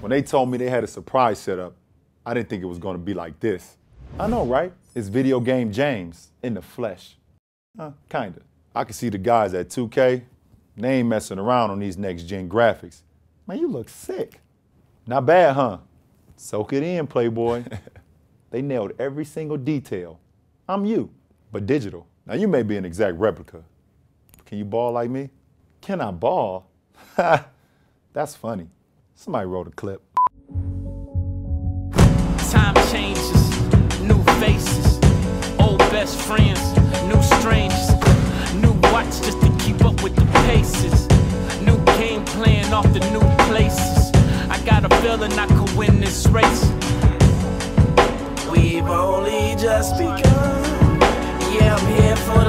When they told me they had a surprise set up, I didn't think it was going to be like this. I know, right? It's video game James in the flesh. Uh, kinda. I can see the guys at 2K. They ain't messing around on these next gen graphics. Man, you look sick. Not bad, huh? Soak it in, Playboy. they nailed every single detail. I'm you, but digital. Now, you may be an exact replica. Can you ball like me? Can I ball? That's funny. Somebody wrote a clip. Time changes, new faces, old best friends, new strangers, new watch just to keep up with the paces, new game plan off the new places. I got a feeling I could win this race. We've only just begun. Yeah, I'm here for